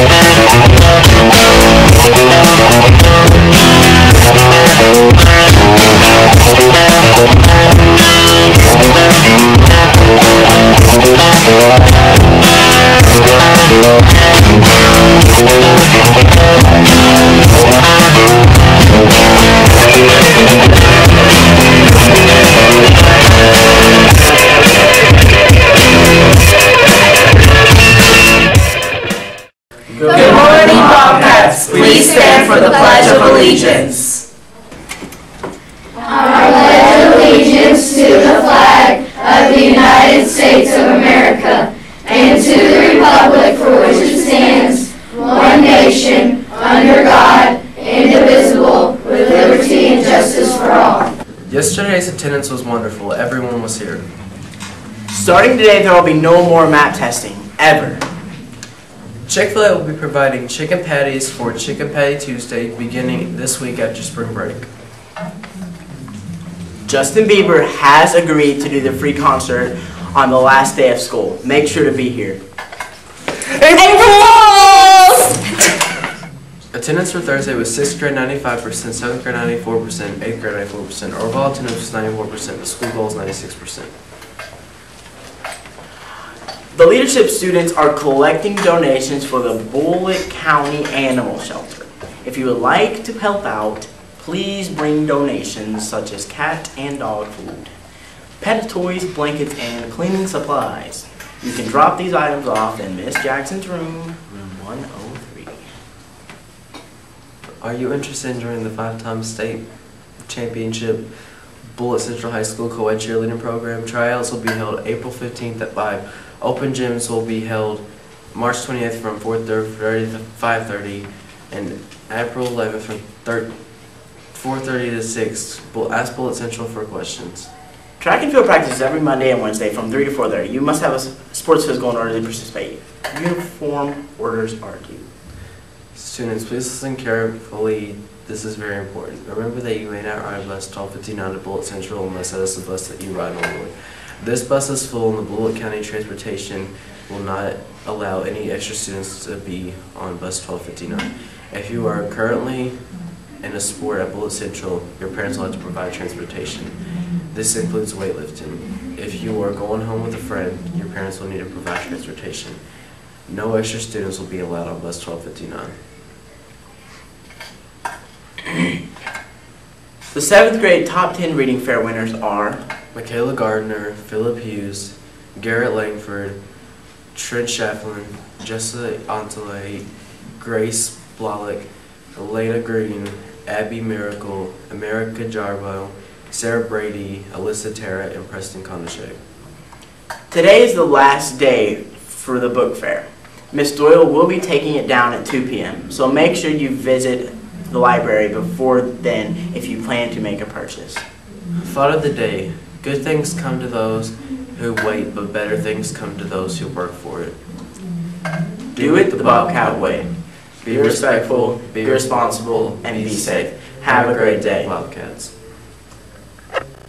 Good morning, Bobcats. Please stand for the Pledge of Allegiance. I pledge allegiance to the flag of the United States of America and to the republic for which it stands, one nation, under God, indivisible, with liberty and justice for all. Yesterday's attendance was wonderful. Everyone was here. Starting today, there will be no more map testing, ever. Chick-fil-A will be providing chicken patties for Chicken Patty Tuesday beginning this week after spring break. Justin Bieber has agreed to do the free concert on the last day of school. Make sure to be here. Attendance for Thursday was 6th grade 95%, 7th grade 94%, 8th grade 94%. Overall attendance was 94%. The school goal is 96%. The leadership students are collecting donations for the Bullitt County Animal Shelter. If you would like to help out, please bring donations such as cat and dog food, pet toys, blankets, and cleaning supplies. You can drop these items off in Miss Jackson's room, room 103. Are you interested in joining the five-time state championship Bullitt Central High School co-ed cheerleading program? Tryouts will be held April 15th at 5. Open gyms will be held March 20th from 4:30 to 5:30 and April 11th from 4:30 to 6. Bull- Ask Bullitt Central for questions. Track and field practice is every Monday and Wednesday from 3 to 4:30. You must have a sports physical in order to participate. Uniform orders are due. Students, please listen carefully. This is very important. Remember that you may not ride bus 1259 to Bullitt Central unless that is the bus that you ride normally. This bus is full and the Bullitt County Transportation will not allow any extra students to be on bus 1259. If you are currently in a sport at Bullitt Central, your parents will have to provide transportation. This includes weightlifting. If you are going home with a friend, your parents will need to provide transportation. No extra students will be allowed on bus 1259. The seventh grade top 10 reading fair winners are Michaela Gardner, Philip Hughes, Garrett Langford, Trent Shefflin, Jessica Antale, Grace Blalock, Elena Green, Abby Miracle, America Jarbo, Sarah Brady, Alyssa Terra, and Preston Konashek. Today is the last day for the book fair. Miss Doyle will be taking it down at 2 p.m., so make sure you visit the library before then if you plan to make a purchase. Thought of the day. Good things come to those who wait, but better things come to those who work for it. Do it the Bobcat way. Be respectful, be responsible, and be safe. Have a great day. Bobcats.